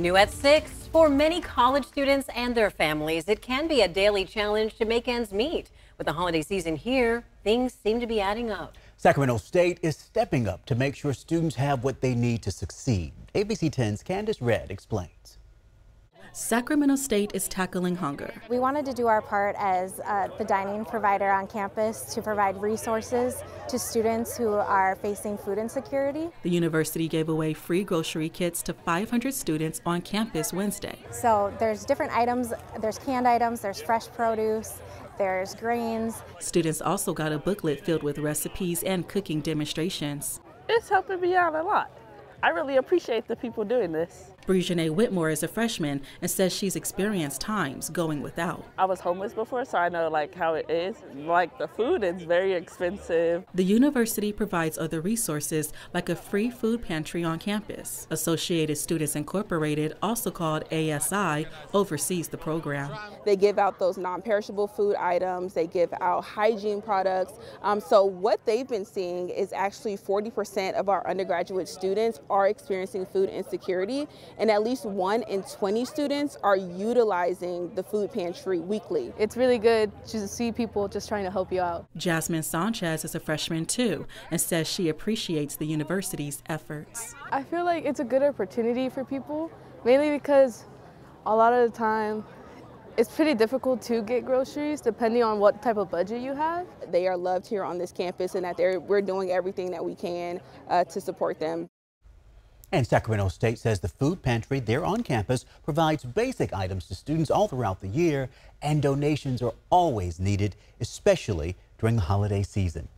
New at 6, for many college students and their families, it can be a daily challenge to make ends meet. With the holiday season here, things seem to be adding up. Sacramento State is stepping up to make sure students have what they need to succeed. ABC 10's Candice Red explains. Sacramento State is tackling hunger. We wanted to do our part as uh, the dining provider on campus to provide resources to students who are facing food insecurity. The university gave away free grocery kits to 500 students on campus Wednesday. So there's different items, there's canned items, there's fresh produce, there's grains. Students also got a booklet filled with recipes and cooking demonstrations. It's helping me out a lot. I really appreciate the people doing this. Brijanay Whitmore is a freshman and says she's experienced times going without. I was homeless before, so I know like how it is. Like the food is very expensive. The university provides other resources like a free food pantry on campus. Associated Students Incorporated, also called ASI, oversees the program. They give out those non-perishable food items. They give out hygiene products. Um, so what they've been seeing is actually 40% of our undergraduate students are experiencing food insecurity and at least one in 20 students are utilizing the food pantry weekly. It's really good to see people just trying to help you out. Jasmine Sanchez is a freshman too and says she appreciates the university's efforts. I feel like it's a good opportunity for people, mainly because a lot of the time it's pretty difficult to get groceries depending on what type of budget you have. They are loved here on this campus and that we're doing everything that we can uh, to support them. And Sacramento State says the food pantry there on campus provides basic items to students all throughout the year, and donations are always needed, especially during the holiday season.